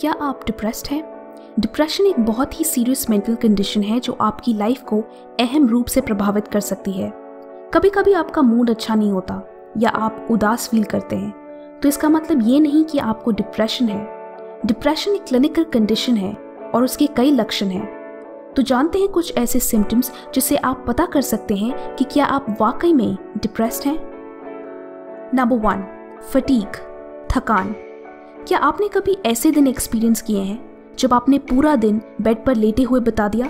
क्या आप डिप्रेस्ड हैं? डिप्रेशन एक बहुत ही सीरियस मेंटल कंडीशन है जो आपकी लाइफ को अहम रूप से प्रभावित कर सकती है। कभी कभी आपका मूड अच्छा नहीं होता या आप उदास फील करते हैं। तो इसका मतलब ये नहीं कि आपको डिप्रेशन है। डिप्रेशन एक क्लिनिकल कंडीशन है और उसके कई लक्षण हैं। तो जानते हैं कुछ ऐसे सिम्टम्स जिसे आप पता कर सकते हैं कि क्या आप वाकई में डिप्रेस्ड हैं? नंबर वन फटीक थकान। क्या आपने कभी ऐसे दिन एक्सपीरियंस किए हैं, जब आपने पूरा दिन बेड पर लेटे हुए बता दिया?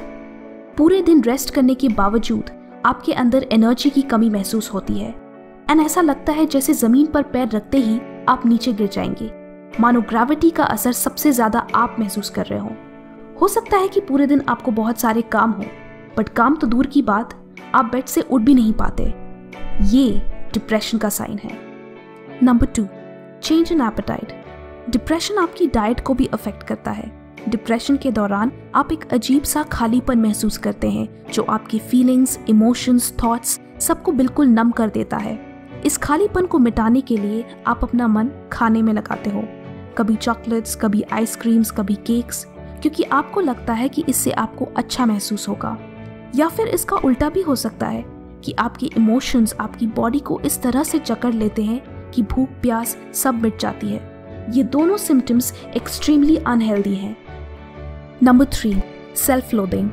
पूरे दिन रेस्ट करने के बावजूद आपके अंदर एनर्जी की कमी महसूस होती है। एंड ऐसा लगता है जैसे ज़मीन पर पैर रखते ही आप नीचे गिर जाएँगे। मानो ग्रेविटी का असर सबसे ज़्यादा आप महसूस कर रहे हो। हो सकता है कि पूरे दिन आपको बहुत सारे काम हो बट काम तो दूर की बात, आप बेड से उठ भी नहीं पाते। ये डिप्रेशन का साइन है। Number two change in appetite depression आपकी डाइट को भी अफेक्ट करता है। डिप्रेशन के दौरान आप एक अजीब सा खालीपन महसूस करते हैं, जो आपकी फीलिंग्स इमोशंस थॉट्स सबको बिल्कुल नम कर देता है। इस खालीपन को मिटाने के लिए आप अपना मन खाने में लगाते हो। कभी चॉकलेट्स कभी आइसक्रीम्स कभी केक्स क्योंकि आपको लगता है कि इससे आपको अच्छा महसूस होगा। या फिर इसका उल्टा भी हो सकता है कि आपके इमोशंस आपकी बॉडी को इस तरह से जकड़ लेते हैं कि भूख, प्यास सब मिट जाती है। ये दोनों सिम्टम्स एक्सट्रीमली अनहेल्दी हैं। नंबर थ्री सेल्फ लोडिंग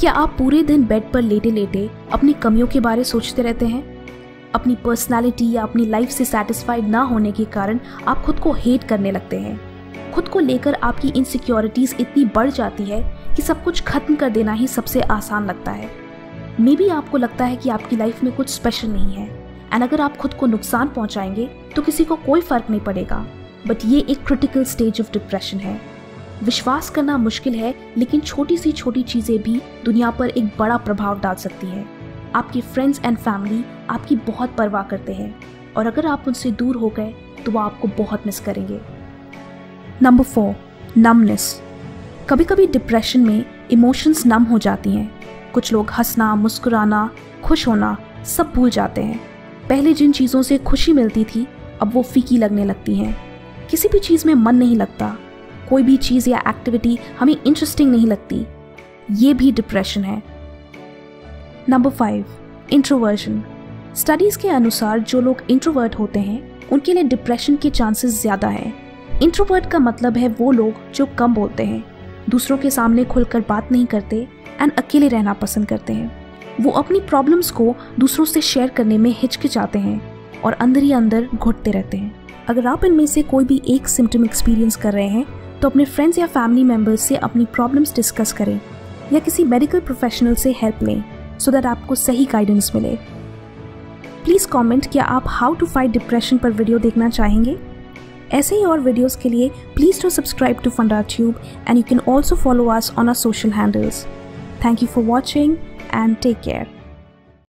क्या आप पूरे दिन बेड पर लेटे लेटे अपनी कमियों के बारे सोचते रहते हैं? अपनी पर्सनालिटी या अपनी लाइफ से सेटिस्फाइड ना होने के कारण आप खुद को हेट करने लगते हैं। खुद को लेकर आपकी इनसिक्योरिटीज इतनी बढ़ जाती है कि सब कुछ खत्म कर देना ही सबसे आसान लगता है। मे बी आपको लगता है कि आपकी लाइफ में कुछ स्पेशल नहीं है। एंड अगर आप खुद को नुकसान पहुंचाएँगे तो किसी को कोई फ़र्क नहीं पड़ेगा। बट ये एक क्रिटिकल स्टेज ऑफ़ डिप्रेशन है। विश्वास करना मुश्किल है, लेकिन छोटी सी छोटी चीज़ें भी दुनिया पर एक बड़ा प्रभाव डाल सकती है। आपके फ्रेंड्स एंड फैमिली आपकी बहुत परवाह करते हैं। और अगर आप उनसे दूर हो गए तो वो आपको बहुत मिस करेंगे। नंबर फोर नमनेस कभी कभी डिप्रेशन में इमोशंस नम हो जाती हैं। कुछ लोग हंसना, मुस्कुराना, खुश होना सब भूल जाते हैं। पहले जिन चीज़ों से खुशी मिलती थी, अब वो फीकी लगने लगती हैं। किसी भी चीज़ में मन नहीं लगता। कोई भी चीज़ या एक्टिविटी हमें इंटरेस्टिंग नहीं लगती। ये भी डिप्रेशन है। नंबर फाइव इंट्रोवर्जन स्टडीज़ के अनुसार जो लोग इंट्रोवर्ट होते हैं, उनके लिए डिप्रेशन के चांसेस ज़्यादा हैं। इंट्रोवर्ट का मतलब है वो लोग जो कम बोलते हैं, दूसरों के सामने खुलकर बात नहीं करते एंड अकेले रहना पसंद करते हैं। वो अपनी प्रॉब्लम्स को दूसरों से शेयर करने में हिचकिचाते हैं और अंदर ही अंदर घुटते रहते हैं। अगर आप इनमें से कोई भी एक सिम्टम एक्सपीरियंस कर रहे हैं तो अपने फ्रेंड्स या फैमिली मेंबर्स से अपनी प्रॉब्लम्स डिस्कस करें या किसी मेडिकल प्रोफेशनल से हेल्प लें सो दैट आपको सही गाइडेंस मिले। प्लीज़ कमेंट क्या आप हाउ टू फाइट डिप्रेशन पर वीडियो देखना चाहेंगे। ऐसे ही और वीडियोस के लिए please to subscribe to Funda Tube and you can also follow us on our social handles thank you for watching and take care